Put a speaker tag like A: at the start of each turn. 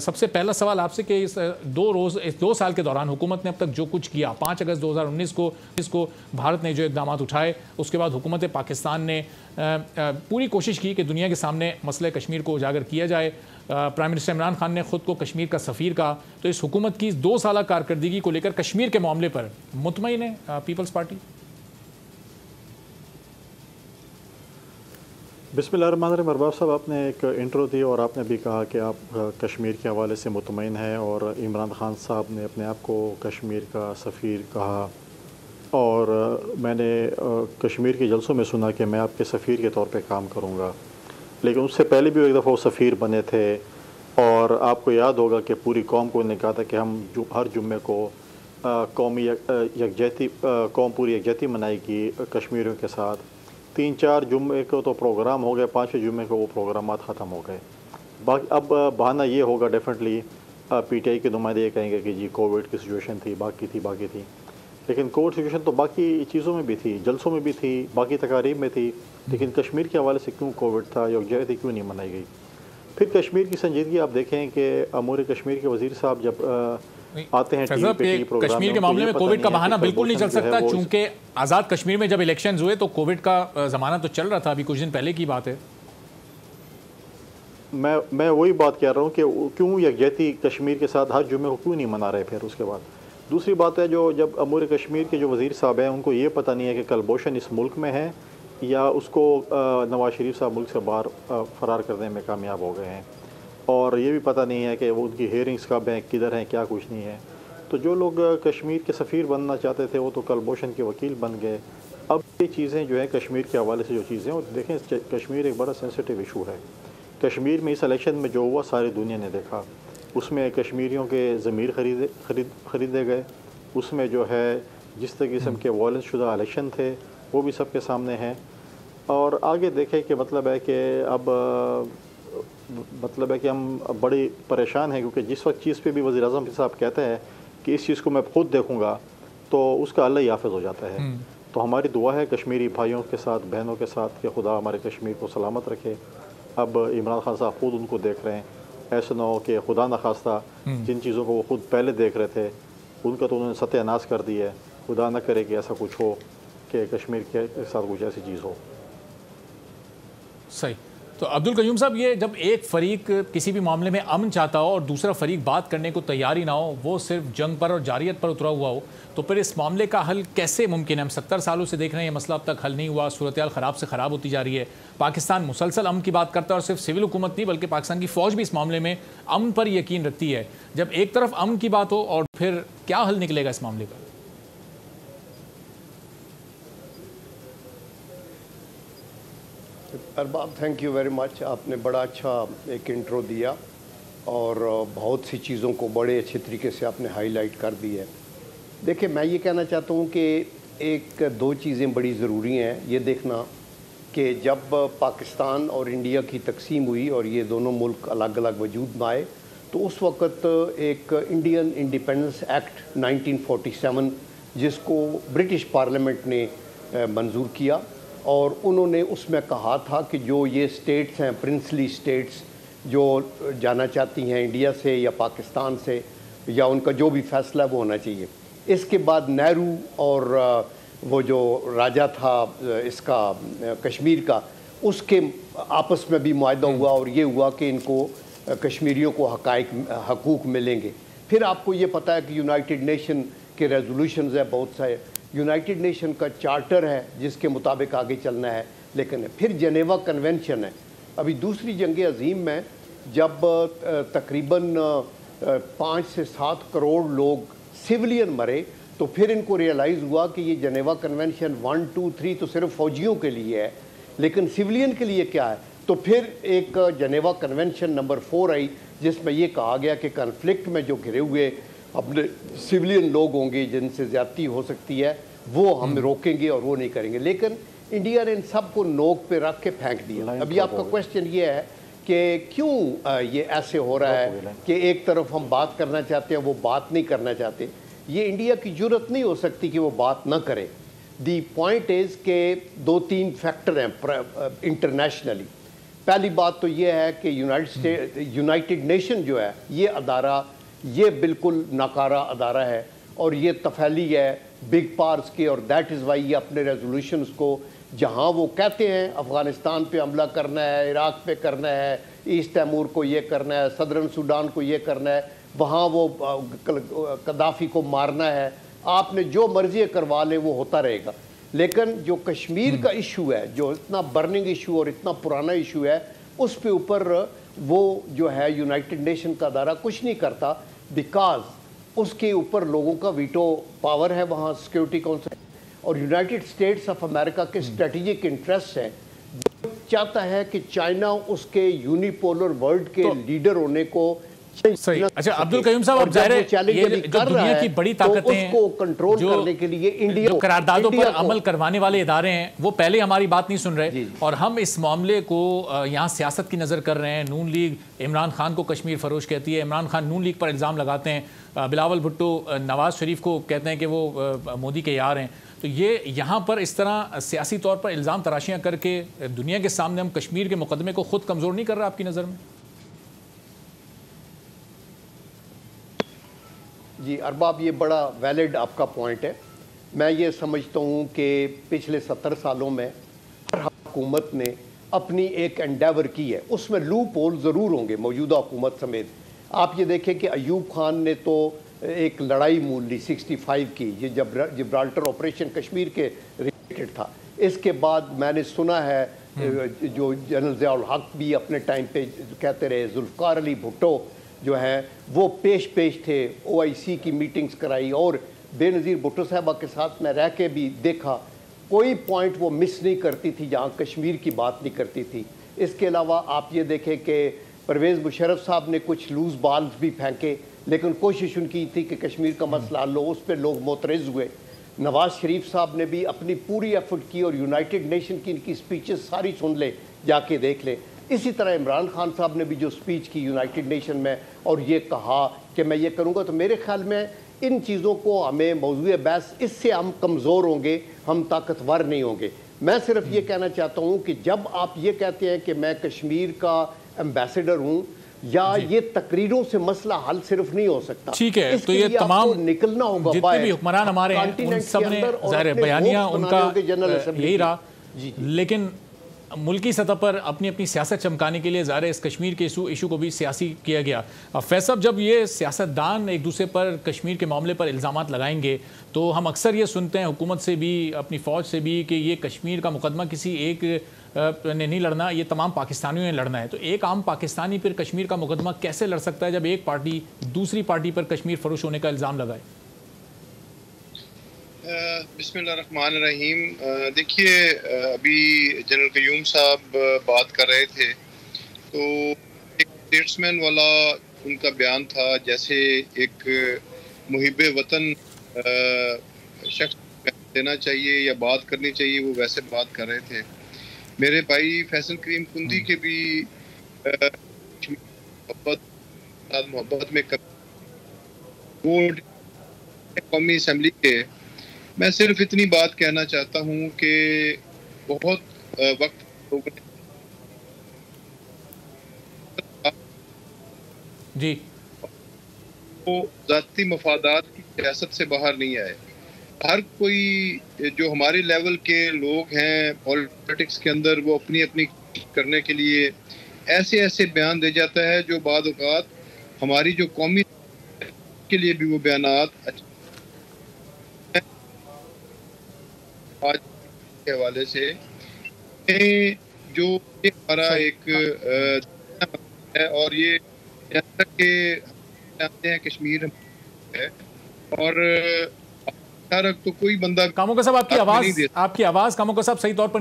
A: सबसे पहला सवाल आपसे कि इस दो रोज, इस दो साल के दौरान हुकूमत ने अब तक जो कुछ किया, पाँच अगस्त 2019 को इसको भारत ने जो इकदाम उठाए, उसके बाद हुकूमत पाकिस्तान ने पूरी कोशिश की कि दुनिया के सामने मसले कश्मीर को उजागर किया जाए। प्राइम मिनिस्टर इमरान खान ने खुद को कश्मीर का सफ़ीर कहा। तो इस हुकूमत की दो साल कारकर्दगी को लेकर कश्मीर के मामले पर मुतमिन है पीपल्स पार्टी।
B: बिसमिल्लाम अरबाब साहब आपने एक इंट्रो दी और आपने भी कहा कि आप कश्मीर के हवाले से मुतमिन हैं और इमरान खान साहब ने अपने आप को कश्मीर का सफ़ीर कहा। और मैंने कश्मीर के जलसों में सुना कि मैं आपके सफ़ीर के तौर पे काम करूँगा। लेकिन उससे पहले भी एक दफ़ा वो सफ़ीर बने थे और आपको याद होगा कि पूरी कौम को उन्होंने कहा था कि हम जु, हर जुम्मे को कौमी यकजहती कौम पूरी यकजहती मनाएगी कश्मीरियों के साथ। तीन चार जुम्मे को तो प्रोग्राम हो गए पाँचवें जुम्मे को वो प्रोग्राम ख़त्म हो गए। बाकी अब बहाना ये होगा डेफिनेटली पीटीआई के नुमाइंदे ये कहेंगे कि जी कोविड की सिचुएशन थी, बाकी थी बाकी थी। लेकिन कोविड सिचुएशन तो बाकी चीज़ों में भी थी, जलसों में भी थी, बाकी तकारीब में थी। लेकिन कश्मीर के हवाले से क्यों कोविड था थी, क्यों नहीं मनाई गई? फिर कश्मीर की संजीदगी आप देखें कि अमूर कश्मीर के वज़ीर साहब जब आते हैं टीवी पे टीवी
A: कश्मीर के मामले में कोविड का बहाना बिल्कुल नहीं चल सकता चूँकि आज़ाद कश्मीर में जब इलेक्शन हुए तो कोविड का जमाना तो चल रहा था अभी कुछ दिन पहले की बात है।
B: मैं मैं वही बात कह रहा हूँ कि क्यों यकजहती कश्मीर के साथ हर जुम्मे को क्यों नहीं मना रहे फिर उसके बाद। दूसरी बात है जो जब अमूर कश्मीर के जो वज़ीर साहब हैं उनको ये पता नहीं है कि कलभूषण इस मुल्क में है या उसको नवाज़ शरीफ साहब मुल्क से बाहर फ़रार करने में कामयाब हो गए हैं। और ये भी पता नहीं है कि वो उनकी हेयरिंग्स कब हैं, किधर हैं, क्या कुछ नहीं है। तो जो लोग कश्मीर के सफ़ीर बनना चाहते थे, वो तो कलभूषण के वकील बन गए। अब ये चीज़ें जो हैं, कश्मीर के हवाले से जो चीज़ें और देखें कश्मीर एक बड़ा सेंसिटिव इशू है। कश्मीर में इस इलेक्शन में जो हुआ, सारी दुनिया ने देखा। उसमें कश्मीरियों के ज़मीर खरीदे, खरीद, खरीदे गए। उसमें जो है, जिस किस्म के वायलेंस शुदा इलेक्शन थे, वो भी सबके सामने हैं। और आगे देखें कि मतलब है कि अब मतलब है कि हम बड़ी परेशान हैं क्योंकि जिस वक्त चीज़ पे भी वज़ी अजम साहब कहते हैं कि इस चीज़ को मैं खुद देखूँगा तो उसका अल्लाह ही हाफिज हो जाता है। हम्म। तो हमारी दुआ है कश्मीरी भाइयों के साथ बहनों के साथ कि खुदा हमारे कश्मीर को सलामत रखे। अब इमरान खान साहब खुद उनको देख रहे हैं। ऐसा ना हो कि खुदा न खास्ता हम्म। जिन चीज़ों को वो खुद पहले देख रहे थे उनका तो उन्होंने सत्यानाश कर दिया है। खुदा न करे कि ऐसा कुछ हो कि कश्मीर के साथ कुछ ऐसी चीज़ हो।
A: सही। तो अब्दुल कयूम साहब, ये जब एक फरीक किसी भी मामले में अमन चाहता हो और दूसरा फरीक बात करने को तैयार ही ना हो, वो सिर्फ़ जंग पर और जारियत पर उतरा हुआ हो तो फिर इस मामले का हल कैसे मुमकिन है? हम सत्तर सालों से देख रहे हैं, ये मसला अब तक हल नहीं हुआ सूरत ख़राब से ख़राब होती जा रही है। पाकिस्तान मुसलसल अमन की बात करता है और सिर्फ़ सिविल हुकूमत नहीं, बल्कि पाकिस्तान की फ़ौज भी इस मामले में अमन पर यकीन रखती है। जब एक तरफ़ अमन की बात हो और फिर क्या हल निकलेगा इस मामले का
C: Arbab thank you very much आपने बड़ा अच्छा एक इंट्रो दिया और बहुत सी चीज़ों को बड़े अच्छे तरीके से आपने हाईलाइट कर दी है। देखिए, मैं ये कहना चाहता हूँ कि एक, दो चीज़ें बड़ी ज़रूरी हैं। ये देखना कि जब पाकिस्तान और इंडिया की तकसीम हुई और ये दोनों मुल्क अलग अलग वजूद में आए तो उस वक़्त एक इंडियन इंडिपेंडेंस एक्ट 1947 जिसको ब्रिटिश पार्लियामेंट ने मंजूर किया। और उन्होंने उसमें कहा था कि जो ये स्टेट्स हैं प्रिंसली स्टेट्स जो जाना चाहती हैं इंडिया से या पाकिस्तान से या उनका जो भी फैसला वो होना चाहिए। इसके बाद नेहरू और वो जो राजा था इसका कश्मीर का उसके आपस में भी माहा हुआ और ये हुआ कि इनको कश्मीरियों को हकाइक हकूक़ मिलेंगे। फिर आपको ये पता है कि यूनाइटेड नेशन के रेजोल्यूशन है बहुत सारे। यूनाइटेड नेशन का चार्टर है, जिसके मुताबिक आगे चलना है। लेकिन फिर जनेवा कन्वेंशन है। अभी दूसरी जंग अजीम में जब तकरीबन पाँच से सात करोड़ लोग सिविलियन मरे तो फिर इनको रियलाइज़ हुआ कि ये Geneva convention one, two, three तो सिर्फ़ फौजियों के लिए है, लेकिन सिविलियन के लिए क्या है? तो फिर एक जनेवा कन्वेंशन नंबर फोर आई, जिसमें ये कहा गया कि कन्फ्लिक्ट में जो घिरे हुए अपने सिविलियन लोग होंगे, जिनसे ज़्यादती हो सकती है वो हम। रोकेंगे और वो नहीं करेंगे। लेकिन इंडिया ने इन सबको नोक पे रख के फेंक दिया। अभी आपका क्वेश्चन ये है कि क्यों ये ऐसे हो रहा है कि एक तरफ़ हम बात करना चाहते हैं वो बात नहीं करना चाहते। ये इंडिया की ज़रूरत नहीं हो सकती कि वो बात ना करे। दी पॉइंट इज़ के दो तीन फैक्टर हैं इंटरनेशनली पहली बात तो ये है कि यूनाइटेड स्टेट यूनाइटेड नेशन जो है ये अदारा ये बिल्कुल नाकारा अदारा है। और ये तफैली है बिग पार्स की और दैट इज़ वाई ये अपने रेजोल्यूशन को जहाँ वो कहते हैं अफ़गानिस्तान पे हमला करना है इराक पे करना है ईस्ट तैमूर को ये करना है सदरन सूडान को ये करना है वहाँ वो कदाफ़ी को मारना है आपने जो मर्ज़ी करवा ले वो होता रहेगा। लेकिन जो कश्मीर का इशू है जो इतना बर्निंग इशू और इतना पुराना इशू है उस पे ऊपर वो जो है यूनाइटेड नेशन का दायरा कुछ नहीं करता बिकॉज़ उसके ऊपर लोगों का वीटो पावर है वहाँ सिक्योरिटी काउंसिल। और यूनाइटेड स्टेट्स ऑफ़ अमेरिका के स्ट्रेटेजिक इंटरेस्ट हैं। चाहता है कि चाइना उसके यूनिपोलर वर्ल्ड के तो, लीडर होने को
A: सही अच्छा अब्दुल कयूम साहब ज़ाहिर है ये जो दुनिया की बड़ी तो ताकतें हैं
C: उसको कंट्रोल करने के लिए इंडिया
A: करारदादों पर अमल करवाने वाले इदारे हैं वो पहले हमारी बात नहीं सुन रहे। और हम इस मामले को यहाँ सियासत की नज़र कर रहे हैं। नून लीग इमरान खान को कश्मीर फरोश कहती है। इमरान खान नून लीग पर इल्ज़ाम लगाते हैं। बिलावल भुट्टो नवाज़ शरीफ को कहते हैं कि वो मोदी के यार हैं। तो ये यहाँ पर इस तरह सियासी तौर पर इल्ज़ाम तराशियाँ करके दुनिया के सामने हम कश्मीर के मुकदमे को खुद कमज़ोर नहीं कर रहा आपकी नज़र में?
C: जी अरबाब ये बड़ा वैलिड आपका पॉइंट है। मैं ये समझता हूँ कि पिछले सत्तर सालों में हर हुकूमत ने अपनी एक एंडेवर की है। उसमें लू पोल ज़रूर होंगे मौजूदा हुकूमत समेत। आप ये देखें कि अयूब खान ने तो एक लड़ाई मूल ली 65 की ये जब जब्राल्टर ऑपरेशन कश्मीर के रिलेटेड था। इसके बाद मैंने सुना है जो जनरल ज़ियाउल हक भी अपने टाइम पे कहते रहे जुल्फ़ार अली भुट्टो जो है, वो पेश पेश थे ओआईसी की मीटिंग्स कराई और बेनज़ीर भुट्टो साहबा के साथ मैं रह के भी देखा। कोई पॉइंट वो मिस नहीं करती थी, जहाँ कश्मीर की बात नहीं करती थी। इसके अलावा आप ये देखें कि परवेज़ मुशरफ साहब ने कुछ लूज़ बाल्स भी फेंके, लेकिन कोशिश उनकी थी कि कश्मीर का मसला लो उस पर लोग मोतरज़ हुए। नवाज़ शरीफ साहब ने भी अपनी पूरी एफर्ट की और यूनाइटेड नेशन की इनकी स्पीचेस सारी सुन ले, जाके देख ले। इसी तरह इमरान खान साहब ने भी जो स्पीच की यूनाइटेड नेशन में और ये कहा कि मैं ये करूँगा तो मेरे ख्याल में इन चीज़ों को हमें मौजू बहस इससे हम कमज़ोर होंगे हम ताकतवर नहीं होंगे। मैं सिर्फ़ ये कहना चाहता हूँ कि जब आप ये कहते हैं कि मैं कश्मीर का एम्बेसडर हूँ या ये तकरीरों से मसला हल सिर्फ़ नहीं हो सकता।
A: ठीक है तो ये तमाम
C: निकलना होगा
A: जितने भी हुक्मरान हमारे हैं उन सबने बयानिया उनका यही रहा। लेकिन मुल्की सतह पर अपनी अपनी सियासत चमकाने के लिए ज़ाहिर इस कश्मीर के इशू इशू को भी सियासी किया गया। फैसब जब ये सियासतदान एक दूसरे पर कश्मीर के मामले पर इल्ज़ाम लगाएँगे तो हम अक्सर ये सुनते हैं, हुकूमत से भी, अपनी फ़ौज से भी, कि ये कश्मीर का मुकदमा किसी एक ने नहीं लड़ना, ये तमाम पाकिस्तानियों ने लड़ना है। तो एक आम पाकिस्तानी फिर कश्मीर का मुकदमा कैसे लड़ सकता है, जब एक पार्टी दूसरी पार्टी पर कश्मीर फरोश होने का इल्ज़ाम लगाए?
D: रहीम देखिए अभी जनरल कयूम साहब बात कर रहे थे तो एक स्टेट्समैन वाला उनका बयान था, जैसे एक मुहिब वतन शख्स देना चाहिए या बात करनी चाहिए, वो वैसे बात कर रहे थे। मेरे भाई फैसल करीम कुंदी के भी मोहब्बत मोहब्बत में वो कौमी असम्बली के मैं सिर्फ़ इतनी बात कहना चाहता हूँ कि बहुत वक्त लोगों
A: जी।
D: वो जाती मफादात की सियासत से बाहर नहीं आए। हर कोई जो हमारे लेवल के लोग हैं पॉलिटिक्स के अंदर वो अपनी अपनी करने के लिए ऐसे ऐसे बयान दे जाता है जो बाद हमारी जो कौमी के लिए भी वो बयान अच्छे आज के हवाले से जो हमारा एक है और ये के जानते हैं कश्मीर है और तो कोई बंदा
A: कामों का सब आपकी आवाज़ आपकी आवाज़ कामों का सब सही तौर पर